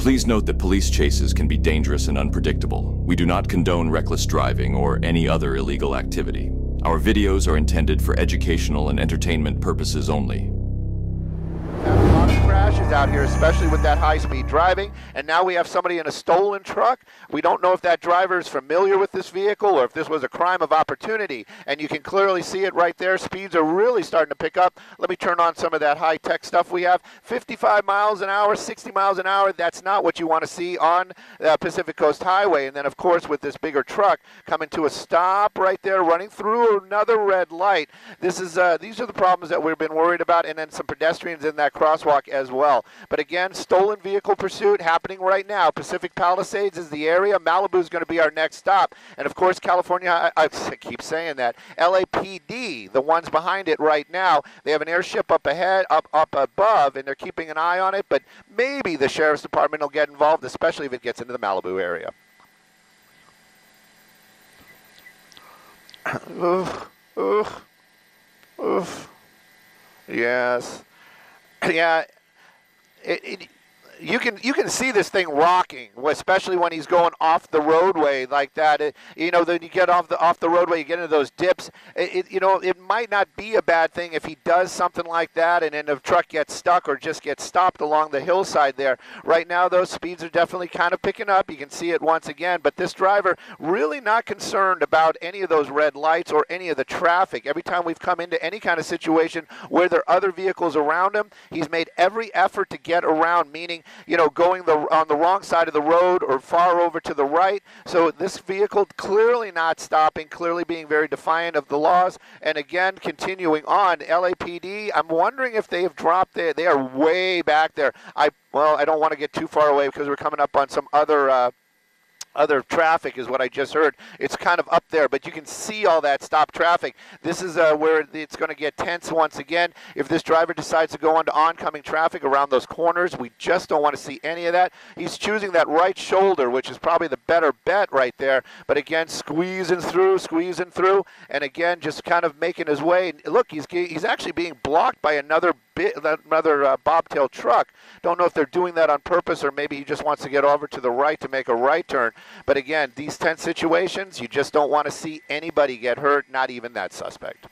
Please note that police chases can be dangerous and unpredictable. We do not condone reckless driving or any other illegal activity. Our videos are intended for educational and entertainment purposes only. Out here, especially with that high-speed driving. And now we have somebody in a stolen truck. We don't know if that driver is familiar with this vehicle or if this was a crime of opportunity. And you can clearly see it right there. Speeds are really starting to pick up. Let me turn on some of that high-tech stuff we have. 55 miles an hour, 60 miles an hour. That's not what you want to see on the Pacific Coast Highway. And then, of course, with this bigger truck coming to a stop right there, running through another red light. This is uh, these are the problems that we've been worried about, and then some pedestrians in that crosswalk as well. But again, stolen vehicle pursuit happening right now. Pacific Palisades is the area. Malibu is going to be our next stop, and of course, California. I, I keep saying that. LAPD, the ones behind it right now. They have an airship up ahead, up up above, and they're keeping an eye on it. But maybe the sheriff's department will get involved, especially if it gets into the Malibu area. oof, oof, oof. Yes. yeah, it, it, you can you can see this thing rocking, especially when he's going off the roadway like that. It, you know, then you get off the off the roadway, you get into those dips. It, you know, it might not be a bad thing if he does something like that, and then the truck gets stuck or just gets stopped along the hillside there. Right now, those speeds are definitely kind of picking up. You can see it once again, but this driver really not concerned about any of those red lights or any of the traffic. Every time we've come into any kind of situation where there are other vehicles around him, he's made every effort to get around, meaning you know, going the, on the wrong side of the road or far over to the right. So this vehicle clearly not stopping, clearly being very defiant of the laws. And again, continuing on, LAPD, I'm wondering if they have dropped there. They are way back there. I well, I don't want to get too far away because we're coming up on some other uh, other traffic is what I just heard. It's kind of up there, but you can see all that stop traffic. This is uh, where it's going to get tense once again. If this driver decides to go onto oncoming traffic around those corners, we just don't want to see any of that. He's choosing that right shoulder, which is probably the better bet right there. But again, squeezing through, squeezing through, and again, just kind of making his way. Look, he's he's actually being blocked by another bit, another uh, bobtail truck. Don't know if they're doing that on purpose or maybe he just wants to get over to the right to make a right turn. But again, these tense situations, you just don't want to see anybody get hurt, not even that suspect.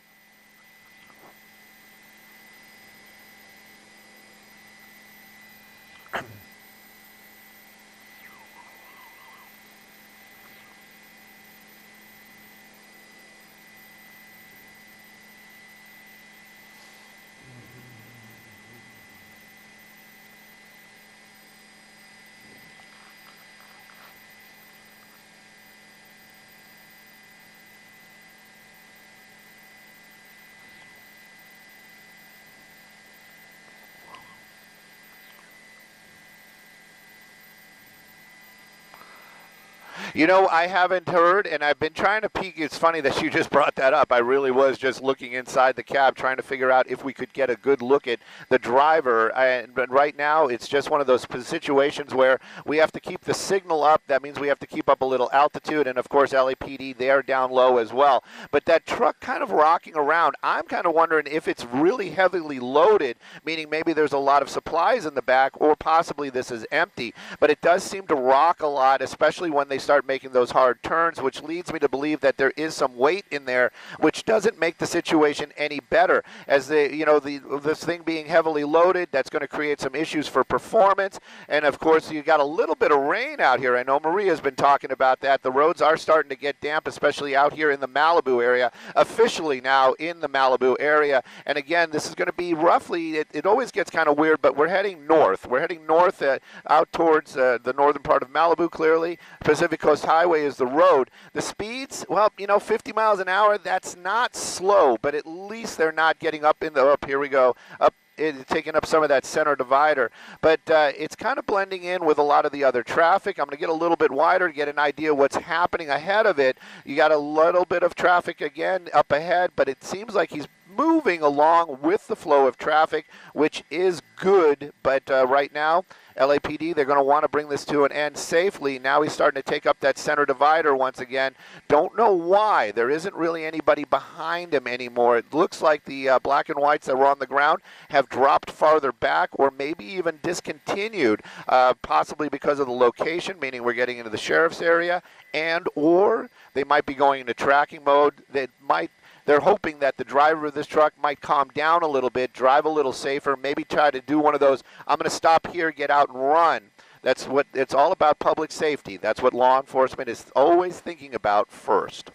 You know, I haven't heard, and I've been trying to peek. It's funny that you just brought that up. I really was just looking inside the cab, trying to figure out if we could get a good look at the driver. And right now, it's just one of those situations where we have to keep the signal up. That means we have to keep up a little altitude, and of course, LAPD they're down low as well. But that truck kind of rocking around. I'm kind of wondering if it's really heavily loaded, meaning maybe there's a lot of supplies in the back, or possibly this is empty. But it does seem to rock a lot, especially when they start making those hard turns, which leads me to believe that there is some weight in there, which doesn't make the situation any better. As the you know the this thing being heavily loaded, that's going to create some issues for performance, and of course you got a little bit of rain out here. I know Maria's been talking about that. The roads are starting to get damp, especially out here in the Malibu area. Officially now in the Malibu area, and again, this is going to be roughly. It, it always gets kind of weird, but we're heading north. We're heading north uh, out towards uh, the northern part of Malibu. Clearly, Pacific Coast Highway is the road. The speeds, well, you know, 50 miles an hour, that's not slow, but at least they're not getting up in the, up, here we go, up it, taking up some of that center divider. But uh, it's kind of blending in with a lot of the other traffic. I'm going to get a little bit wider to get an idea what's happening ahead of it. You got a little bit of traffic again up ahead, but it seems like he's moving along with the flow of traffic, which is good. But uh, right now, LAPD, they're going to want to bring this to an end safely. Now he's starting to take up that center divider once again. Don't know why. There isn't really anybody behind him anymore. It looks like the uh, black and whites that were on the ground have dropped farther back or maybe even discontinued, uh, possibly because of the location, meaning we're getting into the sheriff's area, and or they might be going into tracking mode. They might they're hoping that the driver of this truck might calm down a little bit, drive a little safer, maybe try to do one of those, I'm going to stop here, get out and run. That's what it's all about public safety. That's what law enforcement is always thinking about first.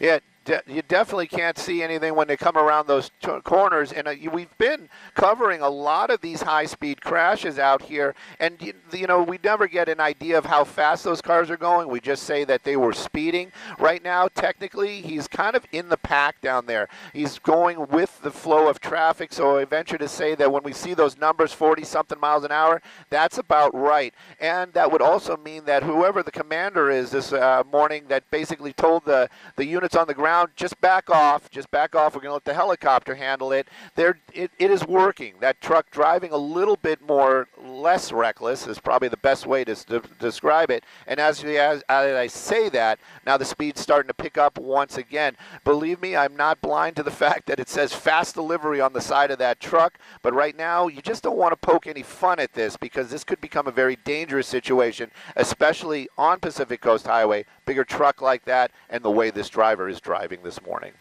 Yeah, de- you definitely can't see anything when they come around those t- corners. And uh, we've been covering a lot of these high-speed crashes out here, and you, you know we never get an idea of how fast those cars are going. We just say that they were speeding. Right now, technically, he's kind of in the pack down there. He's going with the flow of traffic. So I venture to say that when we see those numbers, 40 something miles an hour, that's about right. And that would also mean that whoever the commander is this uh, morning, that basically told the the units on the ground just back off, just back off. We're going to let the helicopter handle it. There, it, it is working. That truck driving a little bit more, less reckless is probably the best way to, to describe it. And as, as, as I say that, now the speed's starting to pick up once again. Believe me, I'm not blind to the fact that it says fast delivery on the side of that truck. But right now, you just don't want to poke any fun at this because this could become a very dangerous situation, especially on Pacific Coast Highway. Bigger truck like that, and the way this driver is driving this morning.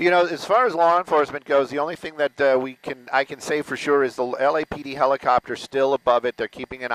You know, as far as law enforcement goes, the only thing that uh, we can I can say for sure is the LAPD helicopter still above it. They're keeping an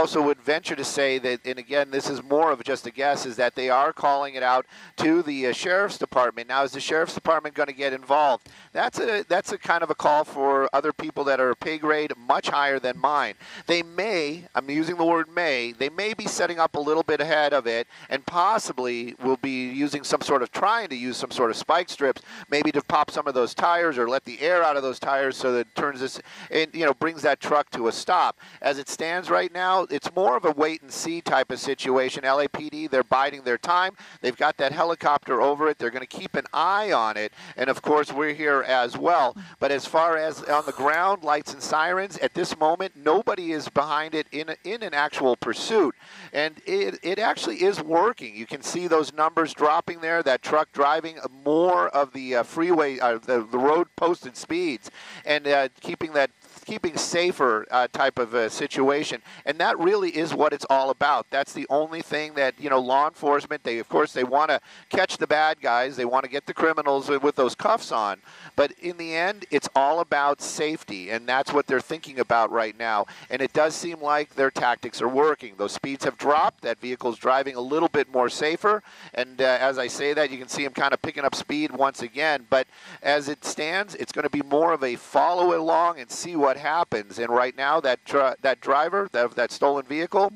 also would venture to say that, and again, this is more of just a guess, is that they are calling it out to the uh, sheriff's department. Now, is the sheriff's department going to get involved? That's a that's a kind of a call for other people that are pay grade much higher than mine. They may, I'm using the word may, they may be setting up a little bit ahead of it, and possibly will be using some sort of trying to use some sort of spike strips, maybe to pop some of those tires or let the air out of those tires so that it turns this, and you know, brings that truck to a stop. As it stands right now it's more of a wait and see type of situation. LAPD, they're biding their time. They've got that helicopter over it. They're going to keep an eye on it. And of course, we're here as well. But as far as on the ground, lights and sirens, at this moment, nobody is behind it in, a, in an actual pursuit. And it, it actually is working. You can see those numbers dropping there, that truck driving more of the uh, freeway, uh, the, the road posted speeds, and uh, keeping that keeping safer uh, type of a situation. And that really is what it's all about. That's the only thing that, you know, law enforcement, they, of course, they want to catch the bad guys. They want to get the criminals with those cuffs on. But in the end, it's all about safety. And that's what they're thinking about right now. And it does seem like their tactics are working. Those speeds have dropped. That vehicle's driving a little bit more safer. And uh, as I say that, you can see him kind of picking up speed once again. But as it stands, it's going to be more of a follow along and see what what happens. And right now, that that driver, that, that stolen vehicle,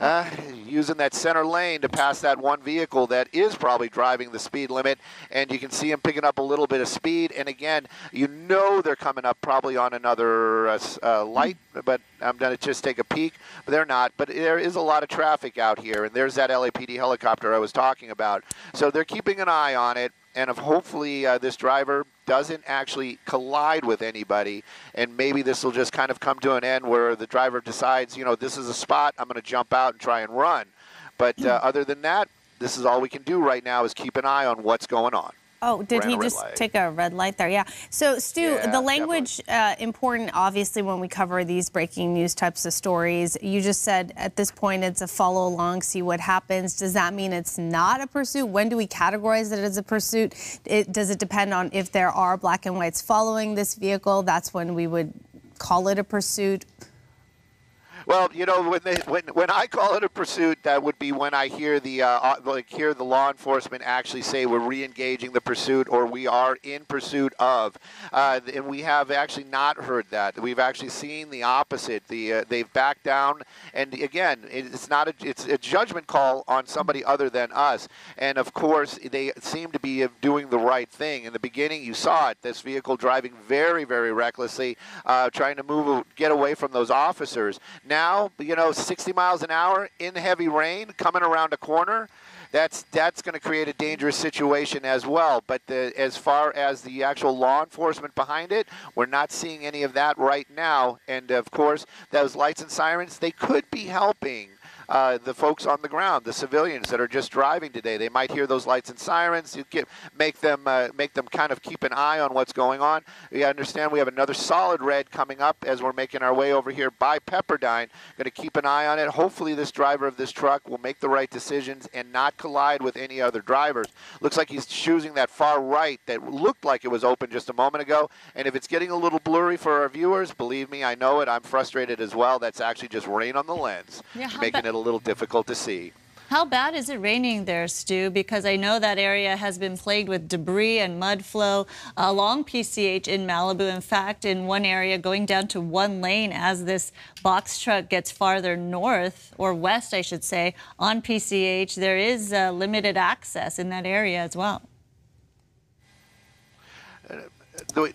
uh, using that center lane to pass that one vehicle that is probably driving the speed limit. And you can see him picking up a little bit of speed. And again, you know they're coming up probably on another uh, uh, light, but I'm going to just take a peek. But they're not. But there is a lot of traffic out here. And there's that LAPD helicopter I was talking about. So they're keeping an eye on it. And hopefully uh, this driver doesn't actually collide with anybody, and maybe this will just kind of come to an end where the driver decides, you know, this is a spot, I'm going to jump out and try and run. But uh, other than that, this is all we can do right now is keep an eye on what's going on. Oh, did he just light. take a red light there? Yeah. So, Stu, Yeah, the language uh, important, obviously, when we cover these breaking news types of stories. You just said at this point it's a follow along, see what happens. Does that mean it's not a pursuit? When do we categorize it as a pursuit? It, does it depend on if there are black and whites following this vehicle? That's when we would call it a pursuit. Well, you know, when they when when I call it a pursuit, that would be when I hear the uh, uh, like hear the law enforcement actually say we're re-engaging the pursuit or we are in pursuit of, uh, and we have actually not heard that. We've actually seen the opposite. The uh, they've backed down, and again, it's not a it's a judgment call on somebody other than us. And of course, they seem to be doing the right thing. In the beginning, you saw it. This vehicle driving very very recklessly, uh, trying to move get away from those officers. Now now, you know, 60 miles an hour in heavy rain coming around a corner, that's that's going to create a dangerous situation as well. But the, as far as the actual law enforcement behind it, we're not seeing any of that right now. And of course, those lights and sirens, they could be helping uh, the folks on the ground, the civilians that are just driving today. They might hear those lights and sirens. You get, make them uh, make them kind of keep an eye on what's going on. We understand we have another solid red coming up as we're making our way over here by Pepperdine. Going to keep an eye on it. Hopefully, this driver of this truck will make the right decisions and not collide with any other drivers. Looks like he's choosing that far right that looked like it was open just a moment ago. And if it's getting a little blurry for our viewers, believe me, I know it. I'm frustrated as well. That's actually just rain on the lens, Yeah, making it a little difficult to see. How bad is it raining there, Stu? Because I know that area has been plagued with debris and mud flow along PCH in Malibu. In fact, in one area going down to one lane as this box truck gets farther north, or west, I should say, on PCH, there is uh, limited access in that area as well. The-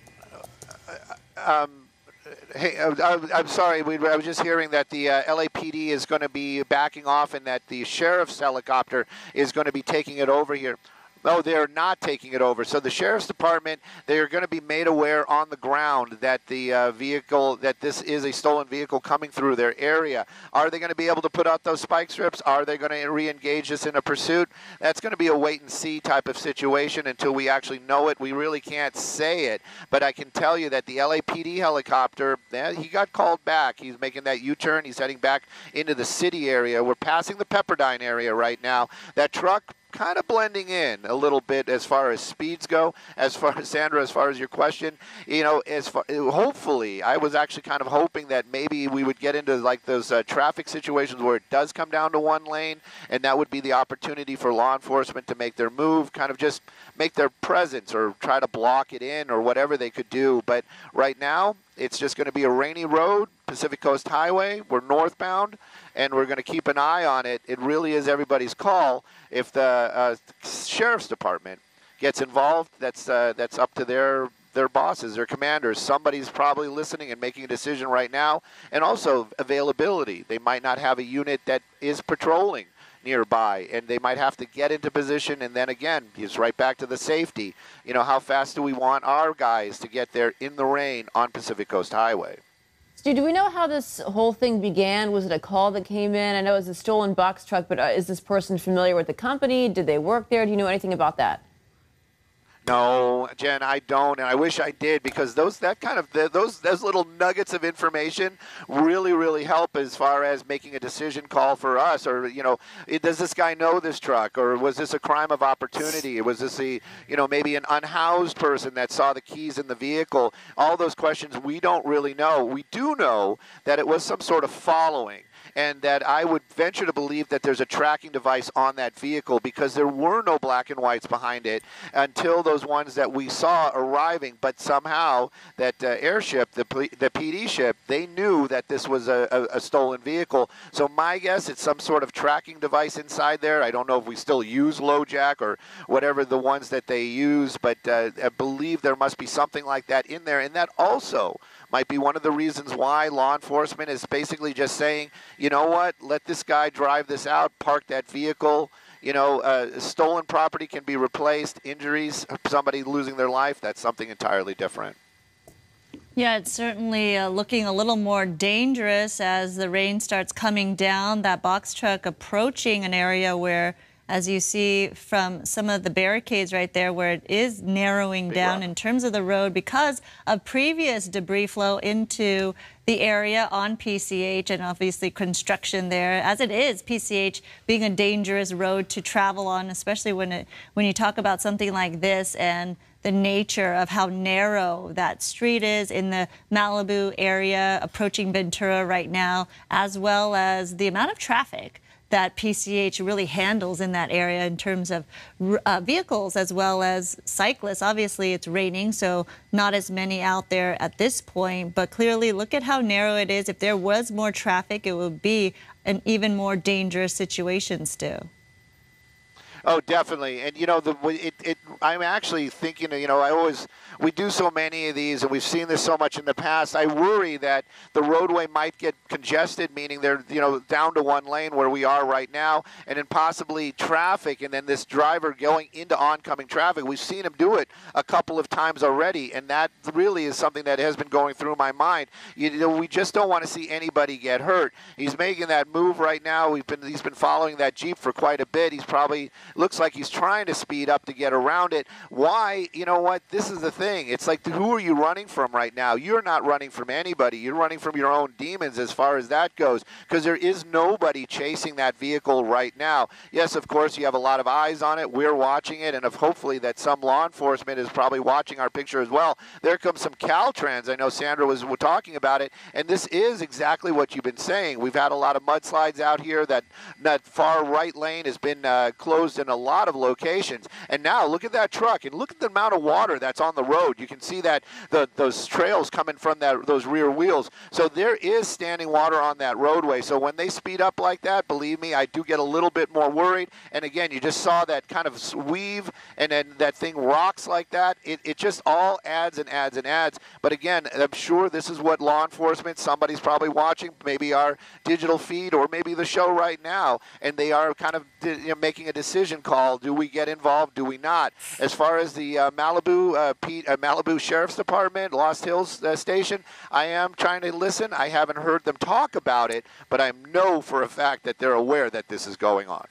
um, Hey, uh, I- I'm sorry. We, I was just hearing that the uh, LAPD is going to be backing off, and that the sheriff's helicopter is going to be taking it over here. No, they're not taking it over. So the sheriff's department, they are going to be made aware on the ground that the uh, vehicle, that this is a stolen vehicle coming through their area. Are they going to be able to put out those spike strips? Are they going to re-engage this in a pursuit? That's going to be a wait and see type of situation until we actually know it. We really can't say it, but I can tell you that the LAPD helicopter, eh, he got called back. He's making that U-turn. He's heading back into the city area. We're passing the Pepperdine area right now. That truck kind of blending in a little bit as far as speeds go. As far as Sandra, as far as your question, you know, as far hopefully, I was actually kind of hoping that maybe we would get into like those uh, traffic situations where it does come down to one lane, and that would be the opportunity for law enforcement to make their move, kind of just make their presence or try to block it in or whatever they could do. But right now, it's just going to be a rainy road, Pacific Coast Highway. We're northbound, and we're going to keep an eye on it. It really is everybody's call. If the uh, sheriff's department gets involved, that's uh, that's up to their their bosses, their commanders. Somebody's probably listening and making a decision right now. And also availability. They might not have a unit that is patrolling nearby and they might have to get into position and then again it's right back to the safety you know how fast do we want our guys to get there in the rain on pacific coast highway Do we know how this whole thing began? Was it a call that came in? I know it was a stolen box truck, but uh, is this person familiar with the company? Did they work there? Do you know anything about that? No, Jen, I don't, and I wish I did because those that kind of those those little nuggets of information really really help as far as making a decision call for us. Or you know, does this guy know this truck, or was this a crime of opportunity? Was this a you know maybe an unhoused person that saw the keys in the vehicle? All those questions we don't really know. We do know that it was some sort of following and that I would venture to believe that there's a tracking device on that vehicle because there were no black and whites behind it until those ones that we saw arriving. But somehow that uh, airship, the, the PD ship, they knew that this was a, a, a stolen vehicle. So my guess, it's some sort of tracking device inside there. I don't know if we still use LoJack or whatever the ones that they use, but uh, I believe there must be something like that in there. And that also might be one of the reasons why law enforcement is basically just saying, you know what, let this guy drive this out, park that vehicle. You know, uh, stolen property can be replaced, injuries, somebody losing their life, that's something entirely different. Yeah, it's certainly uh, looking a little more dangerous as the rain starts coming down. That box truck approaching an area where as you see from some of the barricades right there where it is narrowing down in terms of the road because of previous debris flow into the area on PCH and obviously construction there. As it is PCH being a dangerous road to travel on especially when it when you talk about something like this and the nature of how narrow that street is in the Malibu area approaching Ventura right now as well as the amount of traffic that PCH really handles in that area in terms of uh, vehicles as well as cyclists. Obviously, it's raining, so not as many out there at this point, but clearly look at how narrow it is. If there was more traffic, it would be an even more dangerous situation still. Oh, definitely. And you know, the it, it I'm actually thinking. You know, I always we do so many of these, and we've seen this so much in the past. I worry that the roadway might get congested, meaning they're you know down to one lane where we are right now, and then possibly traffic, and then this driver going into oncoming traffic. We've seen him do it a couple of times already, and that really is something that has been going through my mind. You know, we just don't want to see anybody get hurt. He's making that move right now. We've been he's been following that jeep for quite a bit. He's probably looks like he's trying to speed up to get around it. Why? You know what? This is the thing. It's like, who are you running from right now? You're not running from anybody. You're running from your own demons as far as that goes, because there is nobody chasing that vehicle right now. Yes, of course, you have a lot of eyes on it. We're watching it, and of hopefully that some law enforcement is probably watching our picture as well. There comes some Caltrans. I know Sandra was talking about it, and this is exactly what you've been saying. We've had a lot of mudslides out here. That that far right lane has been uh, closed in a lot of locations. And now look at that truck and look at the amount of water that's on the road. You can see that the, those trails coming from that those rear wheels. So there is standing water on that roadway. So when they speed up like that, believe me, I do get a little bit more worried. And again, you just saw that kind of weave and then that thing rocks like that. It, it just all adds and adds and adds. But again, I'm sure this is what law enforcement, somebody's probably watching, maybe our digital feed or maybe the show right now, and they are kind of you know, making a decision call. Do we get involved? Do we not? As far as the uh, Malibu, uh, Pete, uh, Malibu Sheriff's Department, Lost Hills uh, Station, I am trying to listen. I haven't heard them talk about it, but I know for a fact that they're aware that this is going on.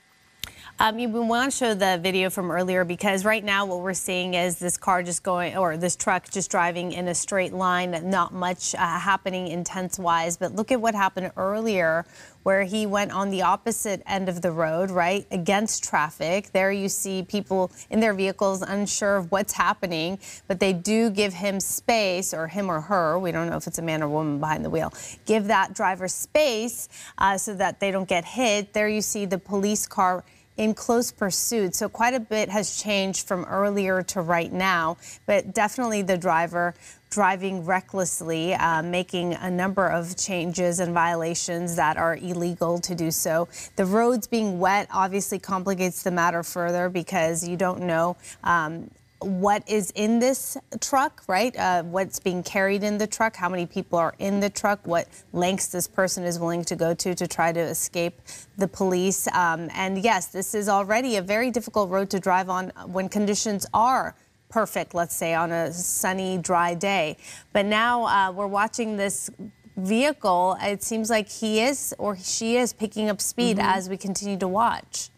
Um, we want to show the video from earlier because right now what we're seeing is this car just going, or this truck just driving in a straight line, not much uh, happening intense-wise. But look at what happened earlier where he went on the opposite end of the road, right, against traffic. There you see people in their vehicles unsure of what's happening, but they do give him space, or him or her, we don't know if it's a man or woman behind the wheel, give that driver space uh, so that they don't get hit. There you see the police car in close pursuit. So quite a bit has changed from earlier to right now, but definitely the driver driving recklessly, uh, making a number of changes and violations that are illegal to do so. The roads being wet obviously complicates the matter further because you don't know um, what is in this truck, right? Uh, what's being carried in the truck, how many people are in the truck, what lengths this person is willing to go to to try to escape the police. Um, and yes, this is already a very difficult road to drive on when conditions are perfect, let's say, on a sunny, dry day. But now uh, we're watching this vehicle. It seems like he is or she is picking up speed mm -hmm. as we continue to watch.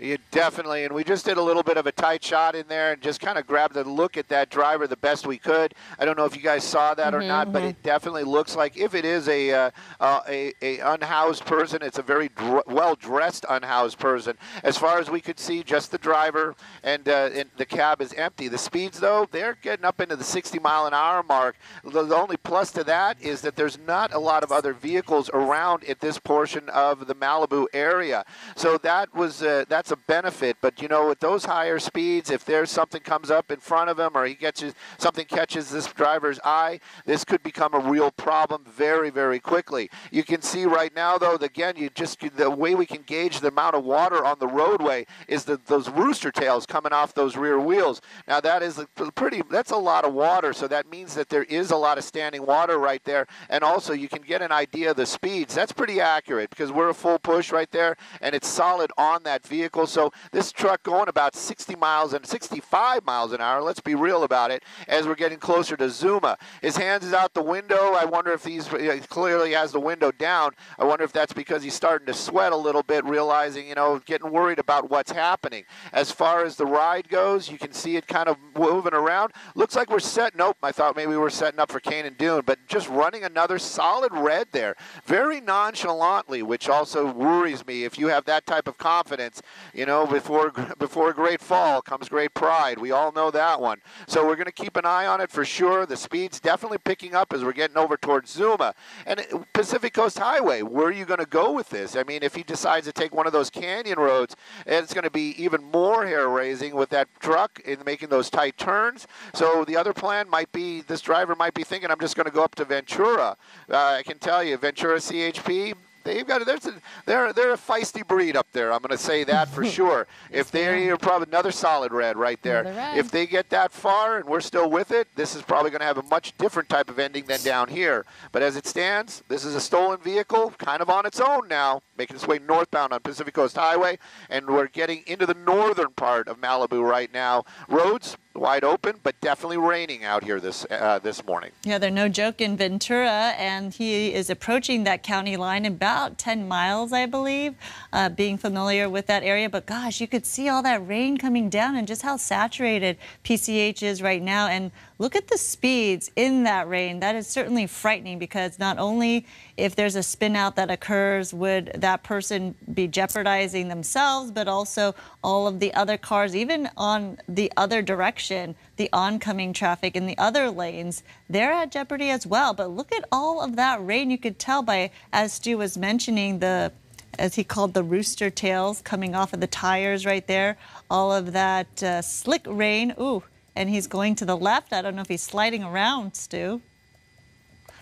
It Definitely, and we just did a little bit of a tight shot in there and just kind of grabbed a look at that driver the best we could. I don't know if you guys saw that Mm-hmm, or not, but it definitely looks like if it is a uh, uh, a, a unhoused person, it's a very dr- well dressed unhoused person. As far as we could see, just the driver and, uh, and the cab is empty. The speeds though, they're getting up into the 60 mile an hour mark. The, the only plus to that is that there's not a lot of other vehicles around at this portion of the Malibu area. So that was uh, that's a benefit. But you know, with those higher speeds, if there's something comes up in front of him or he catches something catches this driver's eye, this could become a real problem very very quickly. You can see right now though, again, you just the way we can gauge the amount of water on the roadway is that those rooster tails coming off those rear wheels. Now that is a pretty that's a lot of water, so that means that there is a lot of standing water right there, and also you can get an idea of the speeds. That's pretty accurate because we're a full push right there, and it's solid on that vehicle. So this truck going about 60 miles and 65 miles an hour. Let's be real about it. As we're getting closer to Zuma, his hands is out the window. I wonder if he's he clearly has the window down. I wonder if that's because he's starting to sweat a little bit, realizing you know getting worried about what's happening. As far as the ride goes, you can see it kind of moving around. Looks like we're set. Nope, I thought maybe we were setting up for Kanan Dume, but just running another solid red there, very nonchalantly, which also worries me. If you have that type of confidence, you know, before before great fall comes great pride. We all know that one. So we're going to keep an eye on it for sure. The speed's definitely picking up as we're getting over towards Zuma and Pacific Coast Highway. Where are you going to go with this? I mean, if he decides to take one of those canyon roads, it's going to be even more hair raising with that truck in making those tight turns. So the other plan might be this driver might be thinking, I'm just going to go up to Ventura. Uh, I can tell you, Ventura CHP. They've got there's a, they're they're a feisty breed up there. I'm going to say that for sure. if they're probably another solid red right there. Red. If they get that far and we're still with it, this is probably going to have a much different type of ending than down here. But as it stands, this is a stolen vehicle, kind of on its own now, making its way northbound on Pacific Coast Highway, and we're getting into the northern part of Malibu right now. Roads wide open, but definitely raining out here this uh, this morning. Yeah, they're no joke in Ventura, and he is approaching that county line about 10 miles, I believe, uh, being familiar with that area. But gosh, you could see all that rain coming down and just how saturated PCH is right now. And look at the speeds in that rain. That is certainly frightening because not only if there's a spin out that occurs, would that person be jeopardizing themselves, but also all of the other cars, even on the other direction, the oncoming traffic in the other lanes, they're at jeopardy as well. But look at all of that rain. You could tell by, as Stu was mentioning, the as he called the rooster tails coming off of the tires right there, all of that uh, slick rain. Ooh, and he's going to the left. I don't know if he's sliding around, Stu.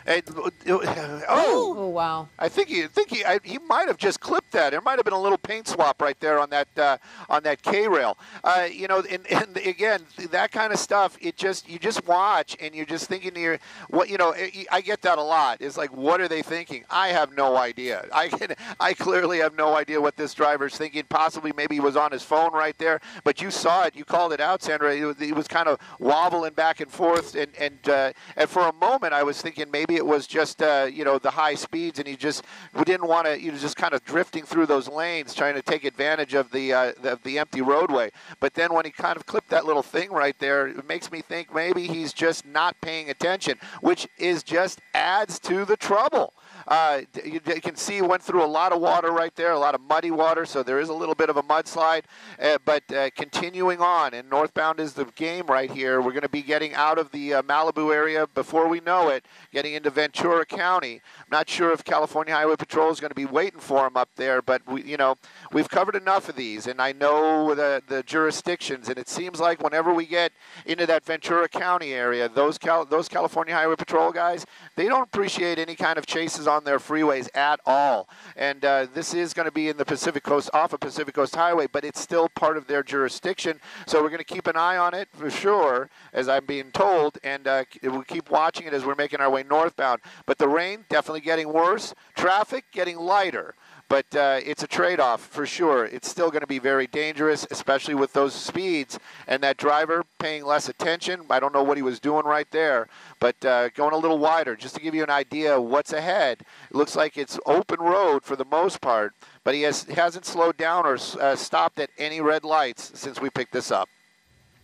Hey, oh, Oh, wow. I think he, I think he, I, he might have just clipped that. There might have been a little paint swap right there on that uh, on that K rail. Uh, you know, and, and again, that kind of stuff. It just you just watch and you're just thinking to your what you know. I- I get that a lot. It's like, what are they thinking? I have no idea. I can, I clearly have no idea what this driver's thinking. Possibly, maybe he was on his phone right there. But you saw it. You called it out, Sandra. He was, was kind of wobbling back and forth, and and uh, and for a moment, I was thinking maybe it was just uh, you know the high speeds, and he just we didn't want to. You know, just kind of drifting through those lanes, trying to take advantage of the uh, the, of the empty roadway. But then when he kind of clipped that little thing right there, it makes me think maybe he's just not paying attention, which is just adds to the trouble. Uh, you, you can see went through a lot of water right there, a lot of muddy water, so there is a little bit of a mudslide. Uh, but uh, continuing on, and northbound is the game right here. We're going to be getting out of the uh, Malibu area before we know it, getting into Ventura County. I'm not sure if California Highway Patrol is going to be waiting for them up there, but we, you know, we've covered enough of these, and I know the the jurisdictions, and it seems like whenever we get into that Ventura County area, those Cal- those California Highway Patrol guys, they don't appreciate any kind of chases on their freeways at all. And uh, this is going to be in the Pacific Coast, off of Pacific Coast Highway, but it's still part of their jurisdiction. So we're going to keep an eye on it for sure, as I'm being told, and uh, we'll keep watching it as we're making our way northbound. But the rain definitely getting worse, traffic getting lighter. But uh, it's a trade-off for sure. It's still going to be very dangerous, especially with those speeds and that driver paying less attention. I don't know what he was doing right there, but uh, going a little wider just to give you an idea of what's ahead. It looks like it's open road for the most part, but he has hasn't slowed down or uh, stopped at any red lights since we picked this up.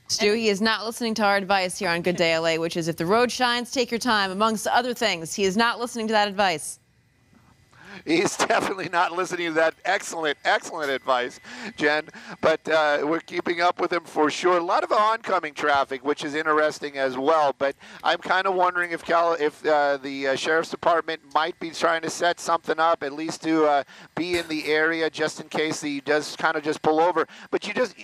Stu, he is not listening to our advice here on Good Day LA, which is if the road shines, take your time, amongst other things. He is not listening to that advice. He's definitely not listening to that excellent, excellent advice, Jen. But uh, we're keeping up with him for sure. A lot of oncoming traffic, which is interesting as well. But I'm kind of wondering if Cal- if uh, the uh, sheriff's department might be trying to set something up, at least to uh, be in the area, just in case he does kind of just pull over. But you just,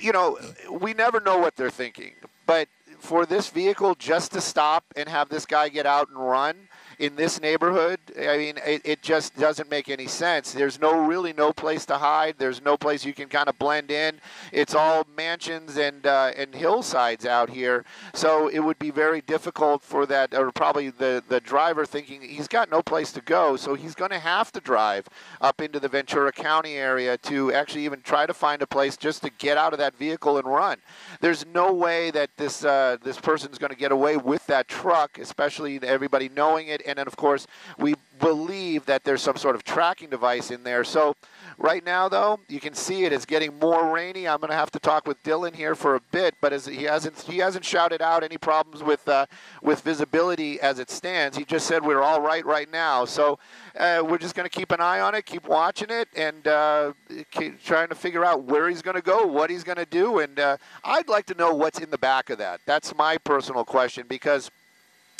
you know, we never know what they're thinking. But for this vehicle just to stop and have this guy get out and run in this neighborhood, I mean, it, it, just doesn't make any sense. There's no really no place to hide. There's no place you can kind of blend in. It's all mansions and uh, and hillsides out here, so it would be very difficult for that, or probably the the driver thinking he's got no place to go, so he's going to have to drive up into the Ventura County area to actually even try to find a place just to get out of that vehicle and run. There's no way that this uh, this person's going to get away with that truck, especially everybody knowing it and then, of course, we believe that there's some sort of tracking device in there. So right now, though, you can see it is getting more rainy. I'm going to have to talk with Dylan here for a bit, but as he hasn't he hasn't shouted out any problems with uh, with visibility as it stands. He just said we're all right right now. So uh, we're just going to keep an eye on it, keep watching it, and uh, keep trying to figure out where he's going to go, what he's going to do, and uh, I'd like to know what's in the back of that. That's my personal question because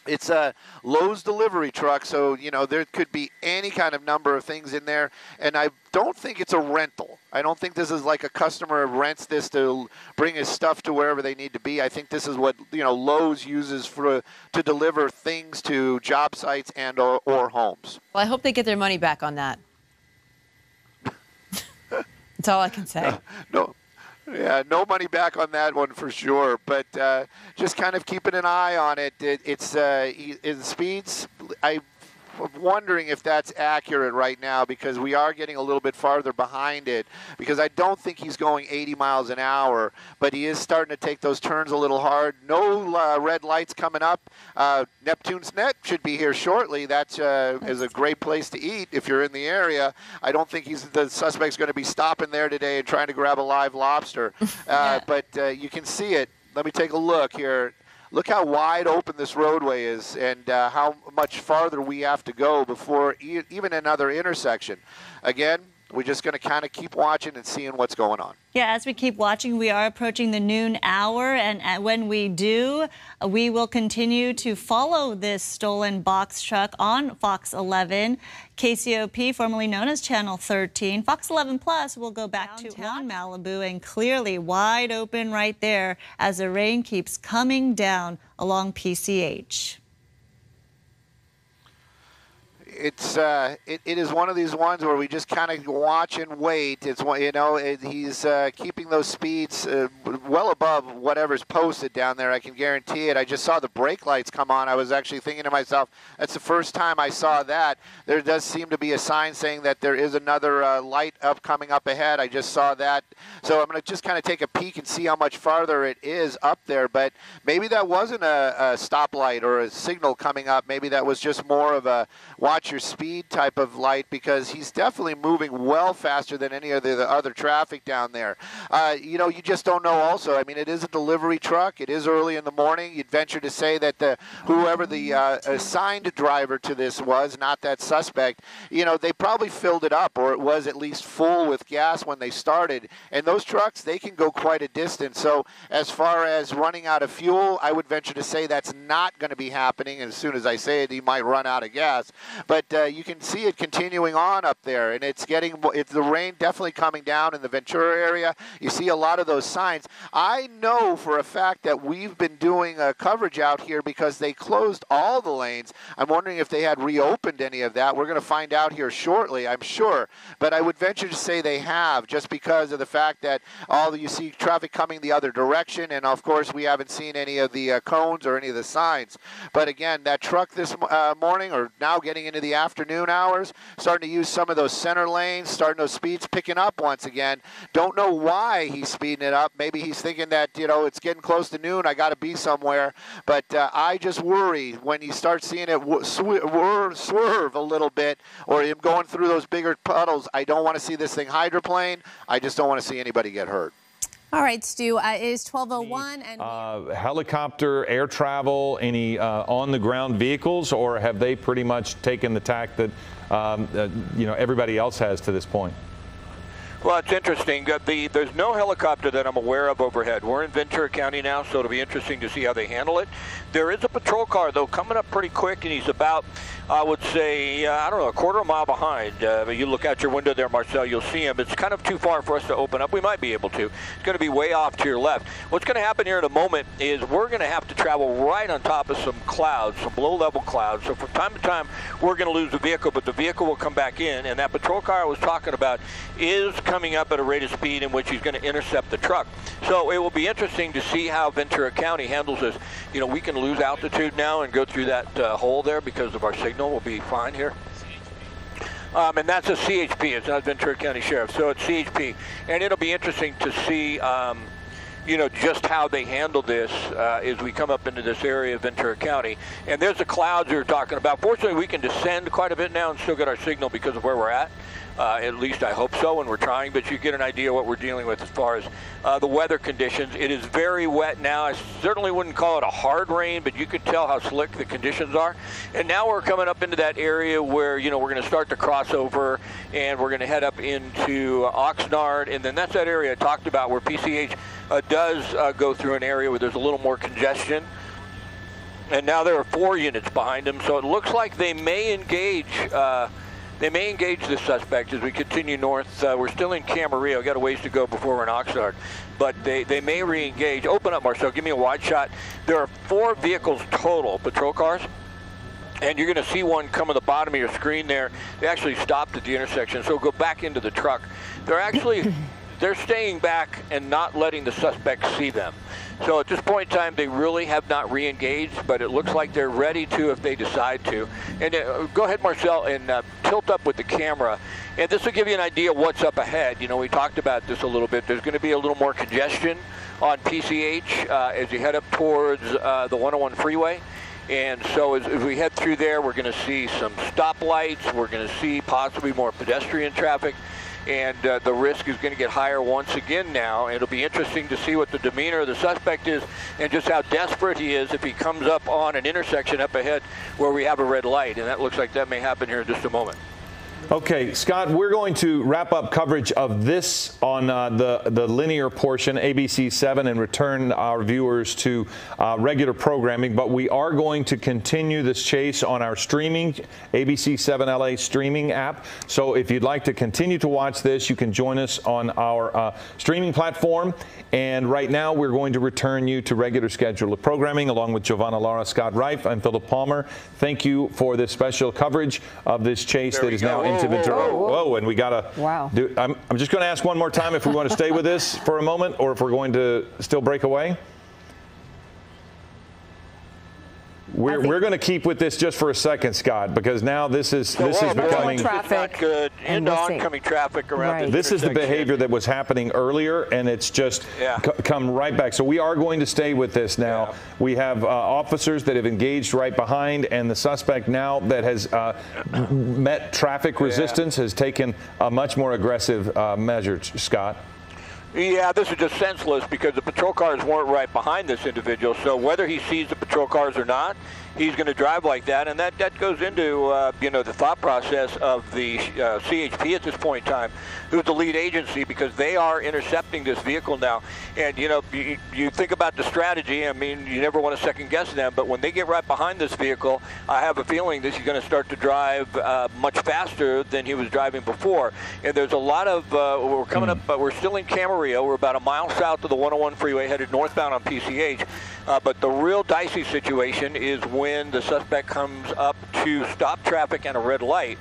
it's a Lowe's delivery truck, so you know there could be any kind of number of things in there, and I don't think it's a rental. I don't think this is like a customer rents this to bring his stuff to wherever they need to be. I think this is what you know Lowe's uses for to deliver things to job sites and or, or homes. Well, I hope they get their money back on that. That's all I can say. no, yeah, no money back on that one for sure. But uh, just kind of keeping an eye on it. it it's uh, in speeds. I wondering if that's accurate right now because we are getting a little bit farther behind it because I don't think he's going 80 miles an hour, but he is starting to take those turns a little hard. No uh, red lights coming up. Uh, Neptune's Net should be here shortly. That uh, is a great place to eat if you're in the area. I don't think he's the suspect's going to be stopping there today and trying to grab a live lobster, uh, yeah. but uh, you can see it. Let me take a look here look how wide open this roadway is and uh, how much farther we have to go before e even another intersection. Again, we're just going to kind of keep watching and seeing what's going on. Yeah, as we keep watching, we are approaching the noon hour, and uh, when we do, uh, we will continue to follow this stolen box truck on Fox 11, KCOP, formerly known as Channel 13. Fox 11 Plus will go back Downtown. to Malibu, and clearly wide open right there as the rain keeps coming down along PCH it's uh, it, it is one of these ones where we just kind of watch and wait. It's you know, it, he's uh, keeping those speeds uh, well above whatever's posted down there. I can guarantee it. I just saw the brake lights come on. I was actually thinking to myself, that's the first time I saw that. There does seem to be a sign saying that there is another uh, light up coming up ahead. I just saw that, so I'm going to just kind of take a peek and see how much farther it is up there. But maybe that wasn't a, a stoplight or a signal coming up. Maybe that was just more of a watch your speed type of light because he's definitely moving well faster than any of the other traffic down there. Uh, you know, you just don't know also. I mean, it is a delivery truck. It is early in the morning. You'd venture to say that the whoever the uh, assigned driver to this was, not that suspect, you know, they probably filled it up or it was at least full with gas when they started. And those trucks, they can go quite a distance. So as far as running out of fuel, I would venture to say that's not going to be happening. As soon as I say it, he might run out of gas but uh, you can see it continuing on up there, and it's getting it's the rain definitely coming down in the Ventura area. You see a lot of those signs. I know for a fact that we've been doing a coverage out here because they closed all the lanes. I'm wondering if they had reopened any of that. We're going to find out here shortly, I'm sure. But I would venture to say they have, just because of the fact that all you see traffic coming the other direction, and of course we haven't seen any of the uh, cones or any of the signs. But again, that truck this uh, morning, or now getting into the afternoon hours, starting to use some of those center lanes, starting those speeds picking up once again. Don't know why he's speeding it up. Maybe he's thinking that, you know, it's getting close to noon, I got to be somewhere. But uh, I just worry when you start seeing it sw- swerve a little bit or him going through those bigger puddles. I don't want to see this thing hydroplane. I just don't want to see anybody get hurt. All right, Stu, uh, it is 1201 and uh, helicopter, air travel, any uh, on-the-ground vehicles, or have they pretty much taken the tack that um, uh, you know everybody else has to this point? Well, it's interesting. Uh, the, there's no helicopter that I'm aware of overhead. We're in Ventura County now, so it'll be interesting to see how they handle it. There is a patrol car, though, coming up pretty quick, and he's about, I would say, uh, I don't know, a quarter of mile behind. Uh, you look out your window there, Marcel, you'll see him. It's kind of too far for us to open up. We might be able to. It's going to be way off to your left. What's going to happen here in a moment is we're going to have to travel right on top of some clouds, some low-level clouds. So from time to time, we're going to lose the vehicle, but the vehicle will come back in, and that patrol car I was talking about is coming up at a rate of speed in which he's going to intercept the truck. So it will be interesting to see how Ventura County handles this. You know, we can lose altitude now and go through that uh, hole there because of our signal. We'll be fine here. Um, and that's a CHP. It's not Ventura County Sheriff, so it's CHP. And it'll be interesting to see, um, you know, just how they handle this uh, as we come up into this area of Ventura County. And there's the clouds we were talking about. Fortunately, we can descend quite a bit now and still get our signal because of where we're at. Uh, at least I hope so, and we're trying, but you get an idea what we're dealing with as far as uh, the weather conditions. It is very wet now. I certainly wouldn't call it a hard rain, but you can tell how slick the conditions are. And now we're coming up into that area where, you know, we're going to start to cross over, and we're going to head up into Oxnard, and then that's that area I talked about where PCH uh, does uh, go through an area where there's a little more congestion and now there are four units behind them, so it looks like they may engage uh, they may engage the suspect as we continue north. Uh, we're still in Camarillo. We've got a ways to go before we're in Oxnard. But they, they may re-engage. Open up, Marcel. Give me a wide shot. There are four vehicles total, patrol cars. And you're going to see one come at the bottom of your screen there. They actually stopped at the intersection, so go back into the truck. They're actually they're staying back and not letting the suspect see them. So at this point in time, they really have not re-engaged, but it looks like they're ready to if they decide to. And uh, go ahead, Marcel, and uh, tilt up with the camera. And this will give you an idea of what's up ahead. You know, we talked about this a little bit. There's going to be a little more congestion on PCH uh, as you head up towards uh, the 101 freeway. And so as, as, we head through there, we're going to see some stoplights. We're going to see possibly more pedestrian traffic and uh, the risk is going to get higher once again now. It'll be interesting to see what the demeanor of the suspect is and just how desperate he is if he comes up on an intersection up ahead where we have a red light, and that looks like that may happen here in just a moment. Okay, Scott, we're going to wrap up coverage of this on uh, the, the linear portion, ABC7, and return our viewers to uh, regular programming. But we are going to continue this chase on our streaming, ABC7 LA streaming app. So if you'd like to continue to watch this, you can join us on our uh, streaming platform. And right now, we're going to return you to regular schedule of programming along with Giovanna Lara, Scott Reif, and Philip Palmer. Thank you for this special coverage of this chase there that is now into Ventura. Whoa, whoa. whoa, and we got to. Wow. Do, I'm, I'm just going to ask one more time if we want to stay with this for a moment or if we're going to still break away. We're, we're going to keep with this just for a second, Scott, because now this is so this is becoming traffic good and oncoming traffic around right. this. This is the behavior that was happening earlier, and it's just yeah. come right back. So we are going to stay with this now. Yeah. We have uh, officers that have engaged right behind, and the suspect now that has uh, met traffic resistance yeah. has taken a much more aggressive uh, measure. Scott. Yeah, this is just senseless because the patrol cars weren't right behind this individual. So whether he sees the patrol cars or not, he's going to drive like that, and that that goes into uh, you know the thought process of the uh, CHP at this point in time, who's the lead agency because they are intercepting this vehicle now. And you know you, you think about the strategy. I mean, you never want to second guess them, but when they get right behind this vehicle, I have a feeling that he's going to start to drive uh, much faster than he was driving before. And there's a lot of uh, we're coming mm. up, but we're still in Camarillo. We're about a mile south of the 101 freeway, headed northbound on PCH. Uh, but the real dicey situation is when the suspect comes up to stop traffic and a red light.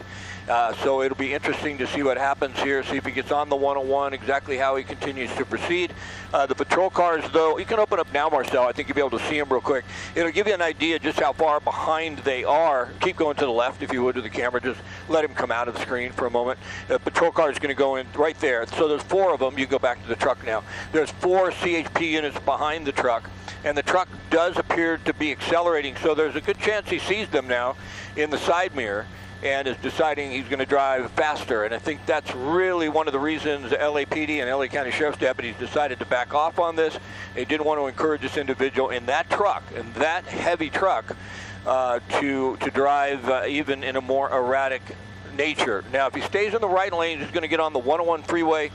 Uh, so it'll be interesting to see what happens here, see if he gets on the 101, exactly how he continues to proceed. Uh, the patrol cars, though, you can open up now, Marcel. I think you'll be able to see them real quick. It'll give you an idea just how far behind they are. Keep going to the left, if you would, to the camera. Just let him come out of the screen for a moment. The patrol car is going to go in right there. So there's four of them. You go back to the truck now. There's four CHP units behind the truck, and the truck does appear to be accelerating. So there's a good chance he sees them now in the side mirror and is deciding he's going to drive faster. And I think that's really one of the reasons LAPD and LA County Sheriff's deputies decided to back off on this. They didn't want to encourage this individual in that truck, in that heavy truck, uh, to to drive uh, even in a more erratic nature. Now, if he stays in the right lane, he's going to get on the 101 freeway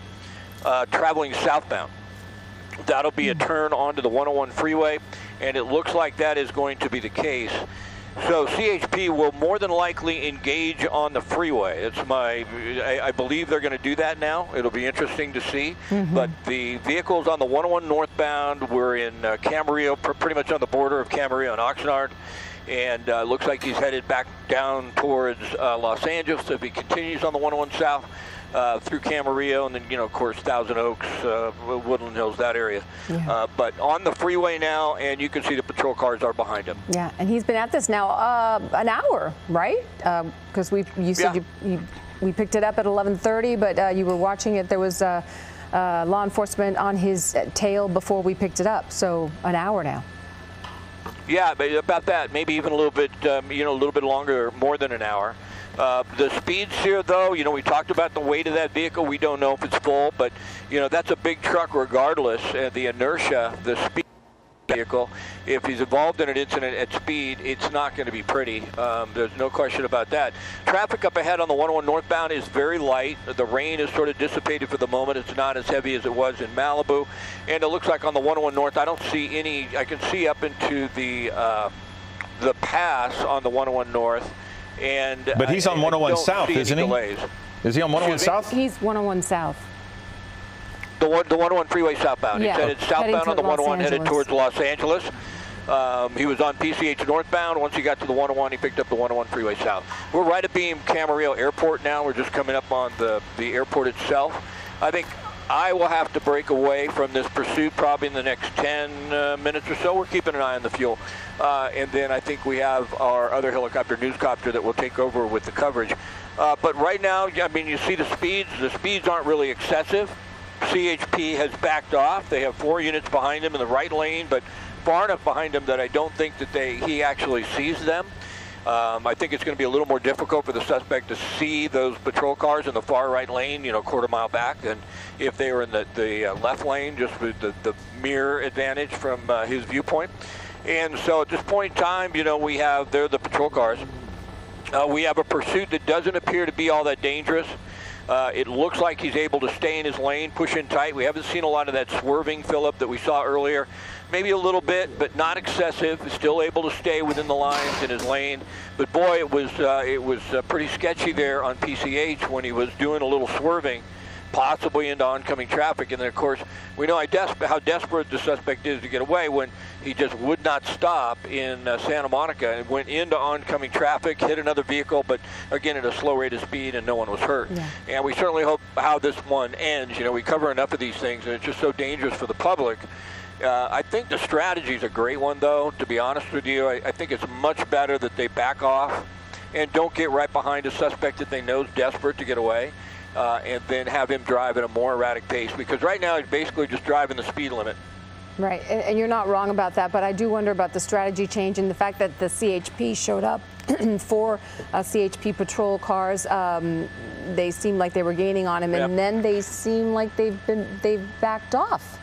uh, traveling southbound. That'll be a turn onto the 101 freeway, and it looks like that is going to be the case. So CHP will more than likely engage on the freeway. It's my, I, I believe they're going to do that now. It'll be interesting to see. Mm-hmm. But the vehicles on the 101 northbound, we're in uh, Camarillo, pr- pretty much on the border of Camarillo and Oxnard. And uh, looks like he's headed back down towards uh, Los Angeles. If he continues on the 101 south, uh, through Camarillo, and then you know, of course, Thousand Oaks, uh, Woodland Hills, that area. Yeah. Uh, but on the freeway now, and you can see the patrol cars are behind him. Yeah, and he's been at this now uh, an hour, right? Because um, we, you said yeah. you, you, we picked it up at 11:30, but uh, you were watching it. There was uh, law enforcement on his tail before we picked it up, so an hour now. Yeah, about that. Maybe even a little bit, um, you know, a little bit longer, more than an hour. Uh, the speeds here, though, you know, we talked about the weight of that vehicle. We don't know if it's full, but, you know, that's a big truck regardless. And the inertia, the speed vehicle, if he's involved in an incident at speed, it's not going to be pretty. Um, there's no question about that. Traffic up ahead on the 101 northbound is very light. The rain is sort of dissipated for the moment. It's not as heavy as it was in Malibu. And it looks like on the 101 north, I don't see any, I can see up into the, uh, the pass on the 101 north. And but he's on 101 South, isn't he? Delays. Is he on 101 South? He's 101 South. The one, the 101 freeway southbound. Yeah. He's headed southbound on the 101, headed towards Los Angeles. Um, he was on PCH northbound. Once he got to the 101, he picked up the 101 freeway south. We're right at Beam Camarillo Airport now. We're just coming up on the, the airport itself. I think I will have to break away from this pursuit probably in the next 10 uh, minutes or so. We're keeping an eye on the fuel. Uh, and then I think we have our other helicopter, newscopter, that will take over with the coverage. Uh, but right now, I mean, you see the speeds. The speeds aren't really excessive. CHP has backed off. They have four units behind him in the right lane, but far enough behind him that I don't think that they he actually sees them. Um, I think it's going to be a little more difficult for the suspect to see those patrol cars in the far right lane, you know, quarter mile back, than if they were in the, the uh, left lane, just with the, the mirror advantage from uh, his viewpoint. And so at this point in time, you know, we have, they're the patrol cars. Uh, we have a pursuit that doesn't appear to be all that dangerous. Uh, it looks like he's able to stay in his lane, push in tight. We haven't seen a lot of that swerving, Philip, that we saw earlier maybe a little bit, but not excessive. Still able to stay within the lines in his lane. But boy, it was uh, it was uh, pretty sketchy there on PCH when he was doing a little swerving, possibly into oncoming traffic. And then of course we know how, des- how desperate the suspect is to get away when he just would not stop in uh, Santa Monica and went into oncoming traffic, hit another vehicle, but again at a slow rate of speed, and no one was hurt. Yeah. And we certainly hope how this one ends. You know, we cover enough of these things, and it's just so dangerous for the public uh, I think the strategy is a great one, though. To be honest with you, I, I, think it's much better that they back off and don't get right behind a suspect that they know is desperate to get away, uh, and then have him drive at a more erratic pace. Because right now he's basically just driving the speed limit. Right, and, and you're not wrong about that. But I do wonder about the strategy change and the fact that the CHP showed up for uh, CHP patrol cars. Um, they seemed like they were gaining on him, and yep. then they seem like they've been they've backed off.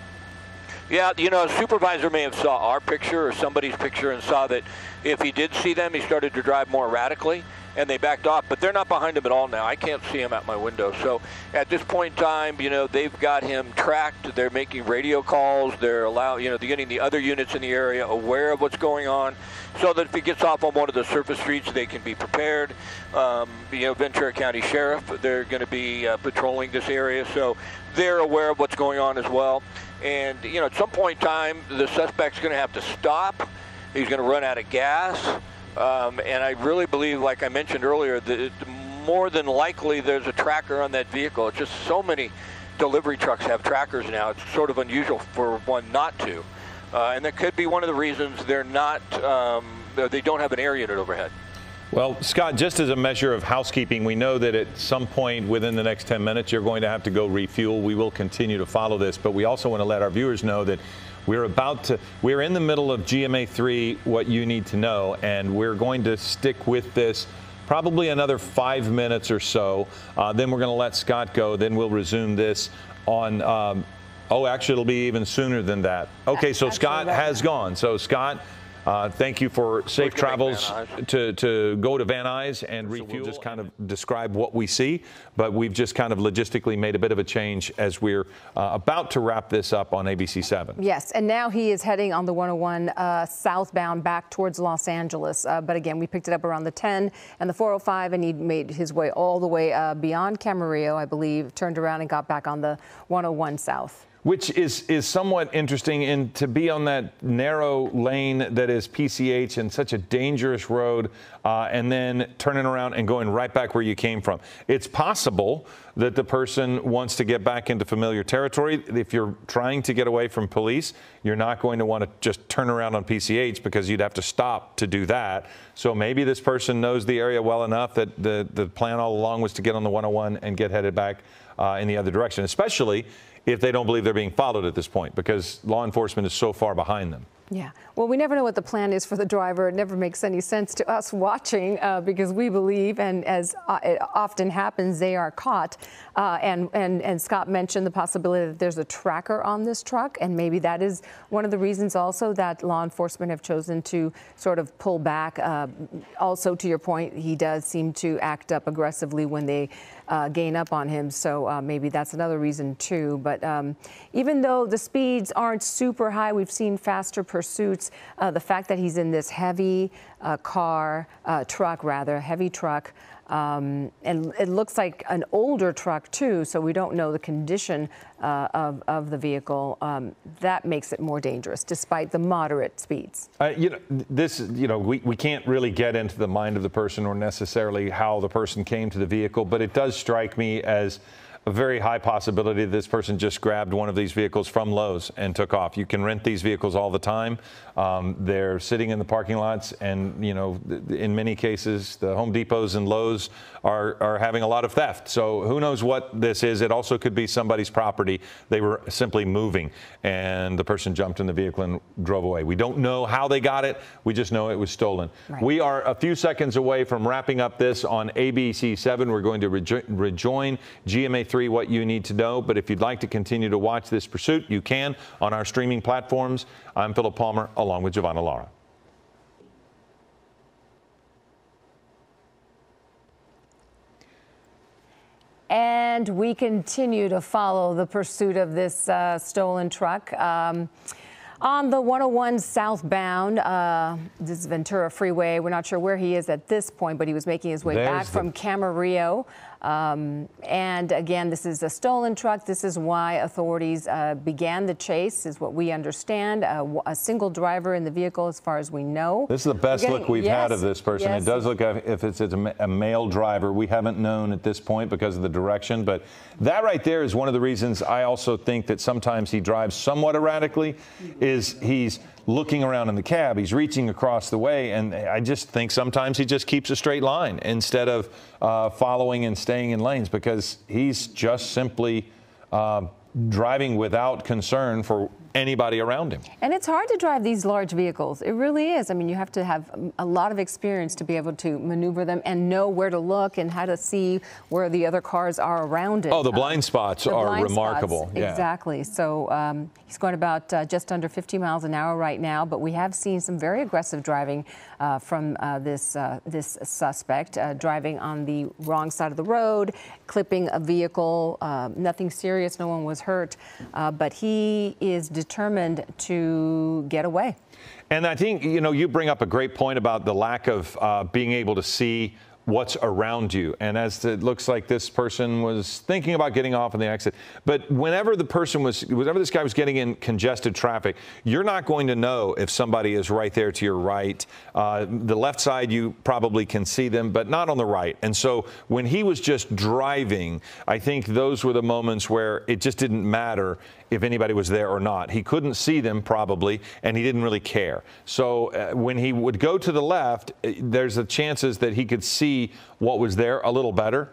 Yeah, you know, a supervisor may have saw our picture or somebody's picture and saw that if he did see them, he started to drive more erratically and they backed off, but they're not behind him at all now. I can't see him at my window. So at this point in time, you know, they've got him tracked. They're making radio calls. They're allow, you know, they're getting the other units in the area aware of what's going on so that if he gets off on one of the surface streets, they can be prepared. Um, you know, Ventura County Sheriff, they're going to be uh, patrolling this area. So they're aware of what's going on as well. And, you know, at some point in time, the suspect's going to have to stop. He's going to run out of gas. Um, and I really believe, like I mentioned earlier, that more than likely there's a tracker on that vehicle. It's just so many delivery trucks have trackers now. It's sort of unusual for one not to. Uh, and that could be one of the reasons they're not, um, they don't have an air unit overhead. Well, Scott, just as a measure of housekeeping, we know that at some point within the next 10 minutes, you're going to have to go refuel. We will continue to follow this, but we also want to let our viewers know that we're about to, we're in the middle of GMA3, what you need to know, and we're going to stick with this probably another five minutes or so. Uh, then we're going to let Scott go. Then we'll resume this on. Um, oh, actually, it'll be even sooner than that. Okay, so Scott has gone. So Scott. Uh, thank you for safe travels to, to go to Van Nuys and refuel. So we'll just kind of describe what we see, but we've just kind of logistically made a bit of a change as we're uh, about to wrap this up on ABC 7. Yes, and now he is heading on the 101 uh, southbound back towards Los Angeles. Uh, but again, we picked it up around the 10 and the 405, and he made his way all the way uh, beyond Camarillo, I believe, turned around and got back on the 101 south which is is somewhat interesting in to be on that narrow lane that is PCH and such a dangerous road, uh, and then turning around and going right back where you came from. It's possible that the person wants to get back into familiar territory. If you're trying to get away from police, you're not going to want to just turn around on PCH because you'd have to stop to do that. So maybe this person knows the area well enough that the the plan all along was to get on the 101 and get headed back uh, in the other direction, especially if they don't believe they're being followed at this point because law enforcement is so far behind them. Yeah. Well, we never know what the plan is for the driver. It never makes any sense to us watching uh, because we believe, and as uh, it often happens, they are caught. Uh, and, and, and Scott mentioned the possibility that there's a tracker on this truck, and maybe that is one of the reasons also that law enforcement have chosen to sort of pull back. Uh, also, to your point, he does seem to act up aggressively when they uh, gain up on him. So uh, maybe that's another reason too. But um, even though the speeds aren't super high, we've seen faster pursuits. Uh, the fact that he's in this heavy uh, car, uh, truck rather, heavy truck, um, and it looks like an older truck too, so we don't know the condition uh, of, of the vehicle. Um, that makes it more dangerous, despite the moderate speeds. Uh, you know, this, you know, we, we can't really get into the mind of the person or necessarily how the person came to the vehicle, but it does strike me as a very high possibility that this person just grabbed one of these vehicles from Lowe's and took off. You can rent these vehicles all the time. Um, they're sitting in the parking lots, and you know, in many cases, the Home Depots and Lowe's are, are having a lot of theft. So who knows what this is? It also could be somebody's property. They were simply moving, and the person jumped in the vehicle and drove away. We don't know how they got it. We just know it was stolen. Right. We are a few seconds away from wrapping up this on ABC 7. We're going to rejo rejoin GMA 3 What You Need to Know. But if you'd like to continue to watch this pursuit, you can on our streaming platforms. I'm Philip Palmer along with Giovanna Lara. And we continue to follow the pursuit of this uh, stolen truck. Um, on the 101 southbound, uh, this is Ventura Freeway. We're not sure where he is at this point, but he was making his way There's back from Camarillo. Um, and again, this is a stolen truck. This is why authorities uh, began the chase, is what we understand. Uh, a single driver in the vehicle, as far as we know. This is the best getting, look we've yes, had of this person. Yes. It does look if it's a male driver. We haven't known at this point because of the direction, but that right there is one of the reasons I also think that sometimes he drives somewhat erratically. Is he's looking around in the cab. He's reaching across the way, and I just think sometimes he just keeps a straight line instead of uh, following and staying in lanes because he's just simply uh, driving without concern for anybody around him. And it's hard to drive these large vehicles. It really is. I mean, you have to have a lot of experience to be able to maneuver them and know where to look and how to see where the other cars are around it. Oh, the blind uh, spots the are blind remarkable. Spots, yeah. Exactly. So um, he's going about uh, just under 50 miles an hour right now, but we have seen some very aggressive driving uh, from uh, this uh, this suspect uh, driving on the wrong side of the road, clipping a vehicle. nothing serious. No one was hurt, but he is determined to get away. And I think, you know, you bring up a great point about the lack of uh, being able to see what's around you. And as it looks like this person was thinking about getting off on the exit, but whenever the person was, whenever this guy was getting in congested traffic, you're not going to know if somebody is right there to your right. Uh, the left side, you probably can see them, but not on the right. And so when he was just driving, I think those were the moments where it just didn't matter if anybody was there or not. He couldn't see them probably, and he didn't really care. So uh, when he would go to the left, uh, there's the chances that he could see what was there a little better.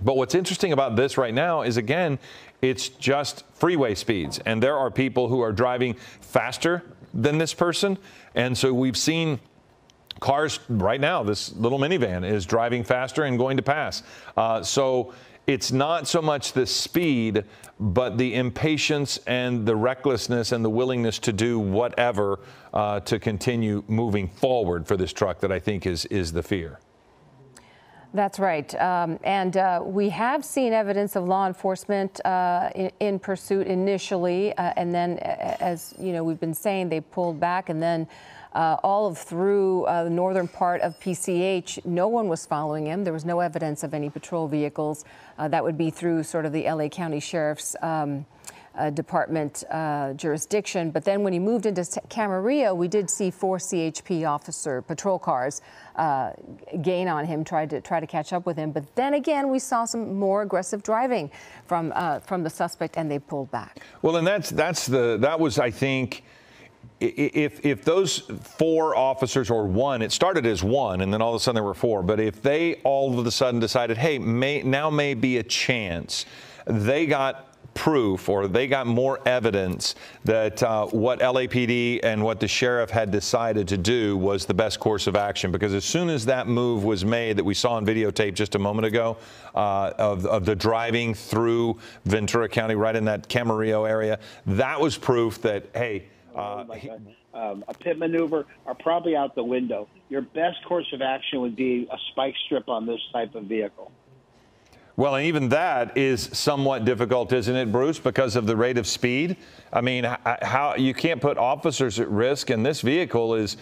But what's interesting about this right now is again, it's just freeway speeds, and there are people who are driving faster than this person, and so we've seen cars right now. This little minivan is driving faster and going to pass. Uh, so it's not so much the speed, but the impatience and the recklessness and the willingness to do whatever uh, to continue moving forward for this truck that I think is is the fear. That's right. Um, and uh, we have seen evidence of law enforcement uh, in, in, pursuit initially, uh, and then, as you know, we've been saying, they pulled back, and then uh, all of through uh, the northern part of PCH, no one was following him. There was no evidence of any patrol vehicles. Uh, that would be through sort of the LA County Sheriff's um, uh, Department uh, jurisdiction. But then when he moved into Camarillo, we did see four CHP officer patrol cars uh, gain on him, tried to try to catch up with him. But then again, we saw some more aggressive driving from from the suspect, and they pulled back. Well, and that's that's the that was I think if if those four officers or one, it started as one, and then all of a sudden there were four. But if they all of a sudden decided, hey, may, now may be a chance, they got proof or they got more evidence that uh, what LAPD and what the sheriff had decided to do was the best course of action. Because as soon as that move was made that we saw on videotape just a moment ago uh, of, of the driving through Ventura County, right in that Camarillo area, that was proof that, hey, uh, like a, um, a, pit maneuver are probably out the window. Your best course of action would be a spike strip on this type of vehicle. Well, and even that is somewhat difficult, isn't it, Bruce, because of the rate of speed? I mean, how you can't put officers at risk, and this vehicle is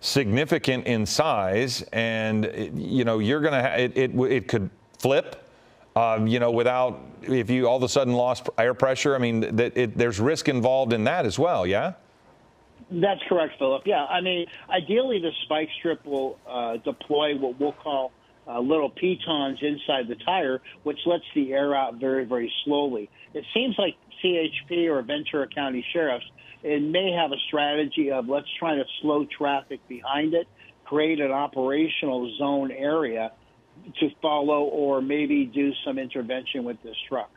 significant in size, and it, you know you're going to it, it, it could flip. Um, you know, without if you all of a sudden lost air pressure, I mean, that it, there's risk involved in that as well. Yeah. That's correct, Philip. Yeah, I mean, ideally the spike strip will uh, deploy what we'll call uh, little pitons inside the tire, which lets the air out very, very slowly. It seems like CHP or Ventura County sheriffs it may have a strategy of let's try to slow traffic behind it, create an operational zone area to follow, or maybe do some intervention with this truck.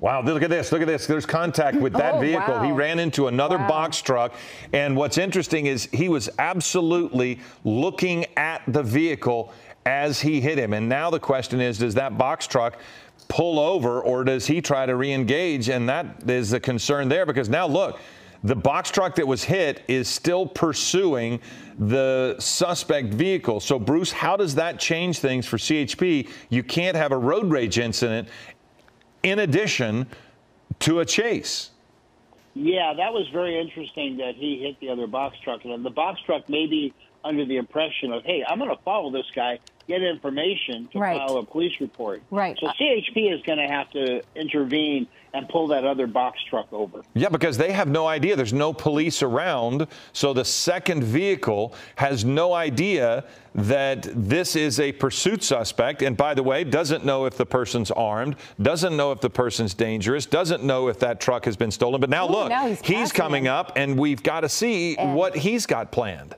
Wow, look at this. Look at this. There's contact with that oh, vehicle. Wow. He ran into another wow. box truck. And what's interesting is he was absolutely looking at the vehicle as he hit him. And now the question is does that box truck pull over or does he try to re engage? And that is the concern there because now look, the box truck that was hit is still pursuing the suspect vehicle. So, Bruce, how does that change things for CHP? You can't have a road rage incident in addition to a chase. Yeah, that was very interesting that he hit the other box truck. And the box truck may be under the impression of, hey, I'm going to follow this guy, get information to right. file a police report. Right. So CHP is going to have to intervene and pull that other box truck over. Yeah, because they have no idea. There's no police around. So the second vehicle has no idea that this is a pursuit suspect. And by the way, doesn't know if the person's armed, doesn't know if the person's dangerous, doesn't know if that truck has been stolen. But now Ooh, look, now he's, he's, coming him. up, and we've got to see and what he's got planned.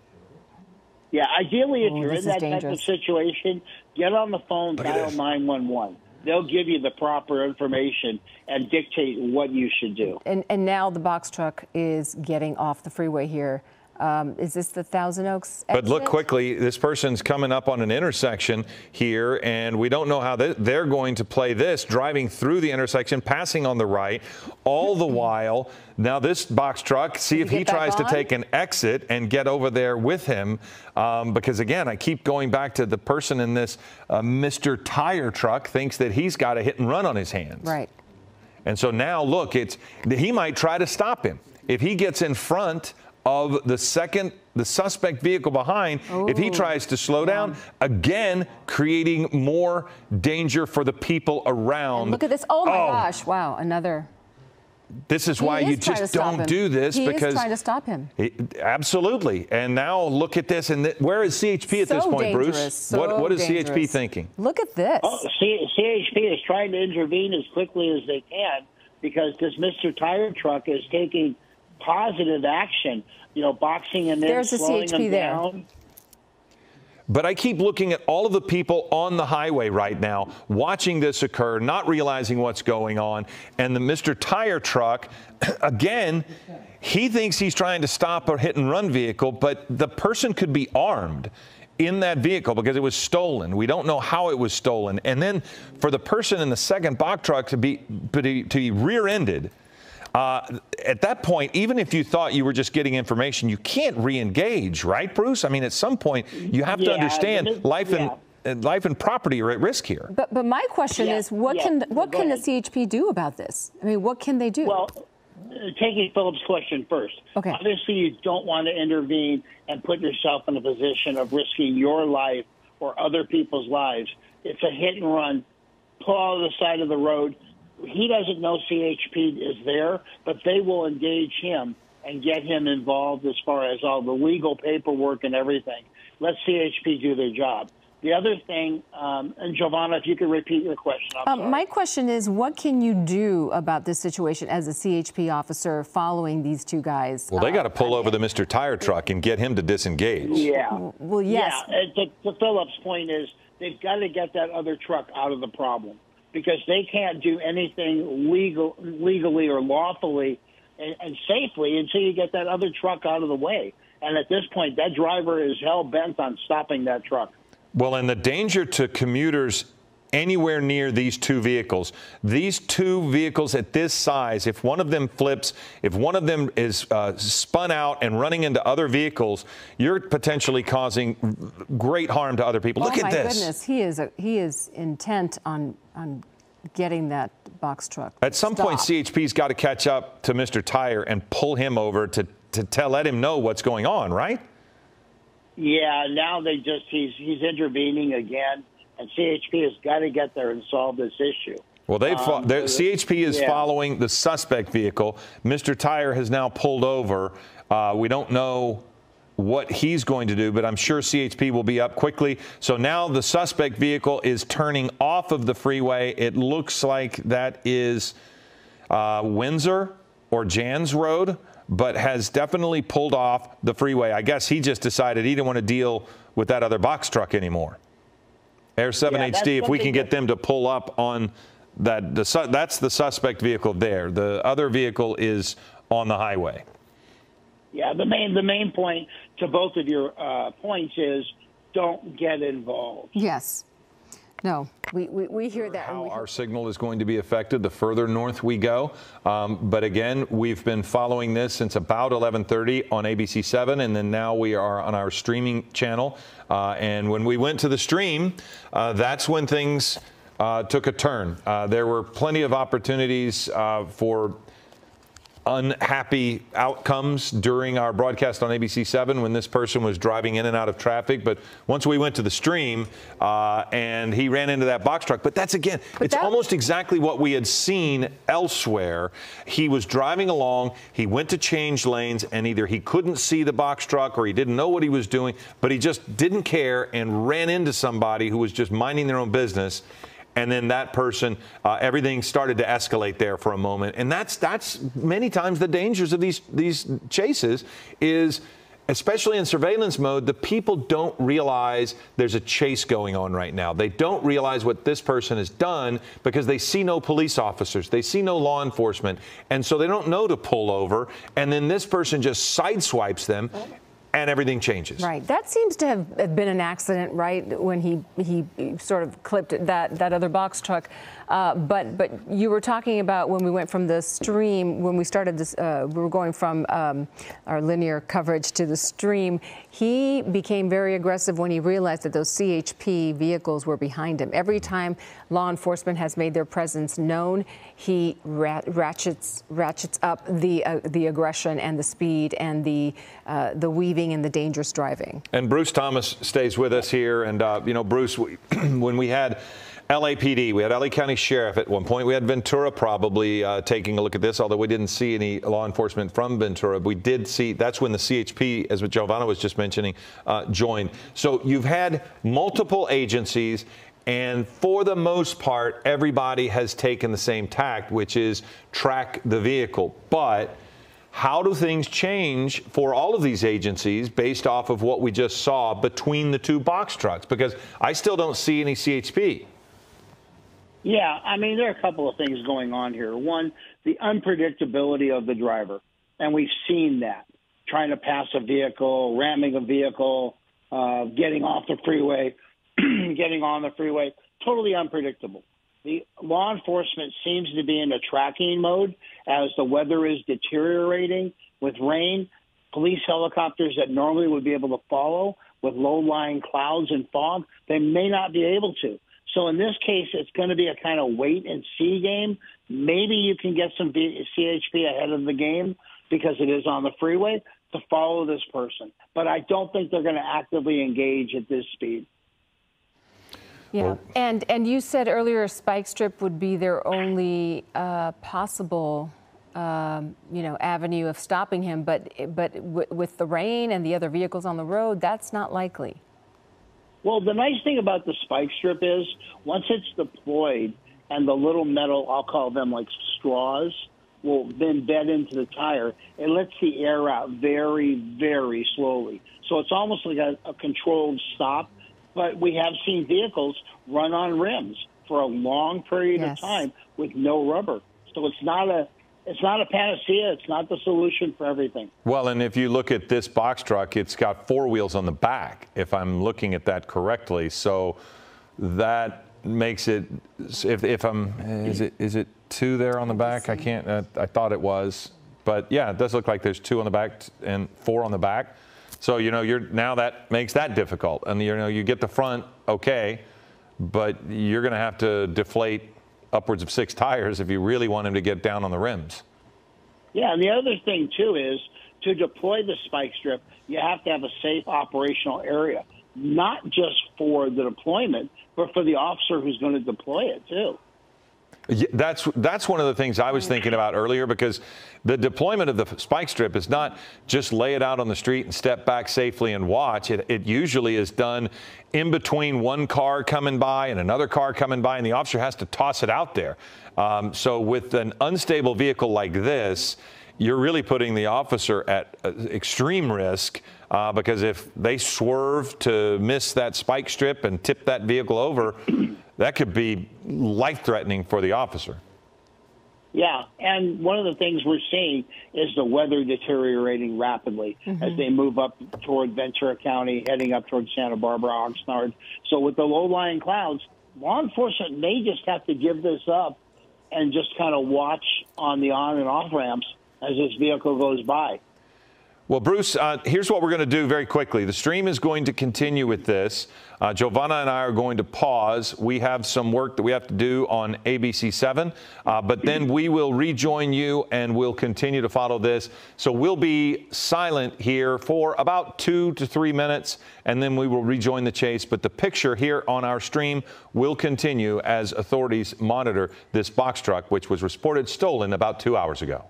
Yeah, ideally, if Ooh, you're in that type of situation, get on the phone, dial 911 they'll give you the proper information and dictate what you should do. And, and now the box truck is getting off the freeway here. Um, is this the Thousand Oaks? Exit? But look quickly, this person's coming up on an intersection here, and we don't know how they're going to play this, driving through the intersection, passing on the right, all the while. Now, this box truck, see if he tries on? to take an exit and get over there with him. Um, because again, I keep going back to the person in this uh, Mr. Tire truck thinks that he's got a hit and run on his hands. Right. And so now, look, it's he might try to stop him. If he gets in front of the second, the suspect vehicle behind. If he tries to slow down, again, creating more danger for the people around. Look at this. Oh my oh. gosh. Wow. Another. This is He why is you just don't him. do this he because is trying to stop him. it- absolutely. And now look at this. And th- where is CHP at this So point, Bruce? so what, what is CHP thinking? Look at this. Oh, C- CHP is trying to intervene as quickly as they can because this Mr. Tire Truck is taking positive action. You know, boxing him in, There's the slowing CHP him there. down. But I keep looking at all of the people on the highway right now, watching this occur, not realizing what's going on. And the Mr. Tire truck, again, he thinks he's trying to stop a hit and run vehicle, but the person could be armed in that vehicle because it was stolen. We don't know how it was stolen. And then for the person in the second box truck to be, to be rear ended, uh, at that point, even if you thought you were just getting information, you can't re-engage, right, Bruce? I mean, at some point, you have to understand it- life yeah. and life and property are at risk here. But but my question Yeah, is, what yeah, can what go can the. CHP do about this? I mean, what can they do? Well, uh, taking Philip's question first. Okay. Obviously, you don't want to intervene and put yourself in a position of risking your life or other people's lives. It's a hit and run. Pull out of the side of the road. He doesn't know CHP is there, but they will engage him and get him involved as far as all the legal paperwork and everything. Let CHP do their job. The other thing, um, and Giovanna, if you could repeat your question. I'm sorry. Um, my question is, what can you do about this situation as a CHP officer following these two guys? Well, they Uh, got to pull over the Mr. Tire truck and get him to disengage. Yeah. Well, yes. Yeah. and To, to Philip's point is they've got to get that other truck out of the problem because they can't do anything legal, legally or lawfully and, and safely until you get that other truck out of the way. And at this point, that driver is hell bent on stopping that truck. Well, and the danger to commuters anywhere near these two vehicles, these two vehicles at this size, if one of them flips, if one of them is uh, spun out and running into other vehicles, you're potentially causing great harm to other people. oh Look at my this. goodness, he is a, he is intent on on getting that box truck. At some point. CHP's got to catch up to Mr. Tire and pull him over to, to tell, let him know what's going on, right? Yeah, now they just he's he's intervening again, and CHP has got to get there and solve this issue. Well, they fo- Um, CHP is yeah. following the suspect vehicle. Mr. Tire has now pulled over. Uh, we don't know what he's going to do, but I'm sure CHP will be up quickly. So now the suspect vehicle is turning off of the freeway. It looks like that is uh, Windsor or Janss Road, but has definitely pulled off the freeway. I guess he just decided he didn't want to deal with that other box truck anymore. Air 78 that's Steve, if we can get them to pull up on that, the, su- that's the suspect vehicle there. The other vehicle is on the highway. Yeah, the main the main point to both of your uh, points is don't get involved. Yes. No, we, we, we hear that. How we our signal is going to be affected the further north we go. Um, but again, we've been following this since about 11:30 on ABC7, and then now we are on our streaming channel. Uh, and when we went to the stream, uh, that's when things uh, took a turn. Uh, there were plenty of opportunities uh, for unhappy outcomes during our broadcast on ABC7 when this person was driving in and out of traffic. But once we went to the stream uh, and he ran into that box truck, but that's again, it's that- almost exactly what we had seen elsewhere. He was driving along, he went to change lanes, and either he couldn't see the box truck or he didn't know what he was doing, but he just didn't care and ran into somebody who was just minding their own business and then that person, uh, everything started to escalate there for a moment, and that's that's many times the dangers of these these chases is. Especially in surveillance mode, the people don't realize there's a chase going on right now. They don't realize what this person has done because they see no police officers, they see no law enforcement, and so they don't know to pull over. And then this person just sideswipes them, and everything changes. Right. That seems to have been an accident, right? When he he sort of clipped that that other box truck. Uh, but but you were talking about when we went from the stream when we started this. Uh, we were going from um, our linear coverage to the stream. He became very aggressive when he realized that those CHP vehicles were behind him. Every time law enforcement has made their presence known, he ratchets ratchets up the uh, the aggression and the speed and the uh, the weaving and the dangerous driving. And Bruce Thomas stays with us here, and uh, you know, Bruce, we, when we had. LAPD, we had LA County Sheriff at one point. We had Ventura probably uh, taking a look at this, although we didn't see any law enforcement from Ventura. We did see, that's when the CHP, as Giovanna was just mentioning, uh, joined. So you've had multiple agencies and for the most part, everybody has taken the same tact, which is track the vehicle. But how do things change for all of these agencies based off of what we just saw between the two box trucks? Because I still don't see any CHP. Yeah, I mean, there are a couple of things going on here. One, the unpredictability of the driver, and we've seen that trying to pass a vehicle, ramming a vehicle, uh, getting off the freeway. getting on the freeway, totally unpredictable. The law enforcement seems to be in a tracking mode as the weather is deteriorating with rain. Police helicopters that normally would be able to follow with low-lying clouds and fog, they may not be able to. So in this case, it's going to be a kind of wait and see game. Maybe you can get some CHP ahead of the game because it is on the freeway to follow this person. But I don't think they're going to actively engage at this speed. Yeah, and and you said earlier spike strip would be their only uh, possible, um, you know, avenue of stopping him. But but with the rain and the other vehicles on the road, that's not likely. Well, the nice thing about the spike strip is once it's deployed and the little metal, I'll call them like straws, will then bed into the tire. It lets the air out very, very slowly. So it's almost like a, a controlled stop but we have seen vehicles run on rims for a long period yes. of time with no rubber. So it's not a it's not a panacea. It's not the solution for everything. Well, and if you look at this box truck, it's got four wheels on the back, if I'm looking at that correctly. So that makes it, if, if I'm, is it, is it two there on the back? I can't, uh, I thought it was. But yeah, it does look like there's two on the back and four on the back. So, you know, you're now that makes that difficult. And, you know, you get the front okay, but you're going to have to deflate upwards of six tires if you really want him to get down on the rims. Yeah, and the other thing, too, is to deploy the spike strip, you have to have a safe operational area, not just for the deployment, but for the officer who's going to deploy it, too. That's that's one of the things I was thinking about earlier because the deployment of the spike strip is not just lay it out on the street and step back safely and watch. It, it usually is done in between one car coming by and another car coming by, and the officer has to toss it out there. Um, so with an unstable vehicle like this, you're really putting the officer at uh, extreme risk uh, because if they swerve to miss that spike strip and tip that vehicle over, that could be life threatening for the officer. Yeah, and one of the things we're seeing is the weather deteriorating rapidly mm-hmm. as they move up toward Ventura County, heading up toward Santa Barbara, Oxnard. So with the low-lying clouds, law enforcement may just have to give this up and just kind of watch on the on and off ramps as this vehicle goes by. Well, Bruce, uh, here's what we're going to do very quickly. The stream is going to continue with this. Uh, Giovanna and I are going to pause. We have some work that we have to do on ABC7, uh, but then we will rejoin you and we'll continue to follow this. So we'll be silent here for about two to three minutes, and then we will rejoin the chase. But the picture here on our stream will continue as authorities monitor this box truck, which was reported stolen about two hours ago.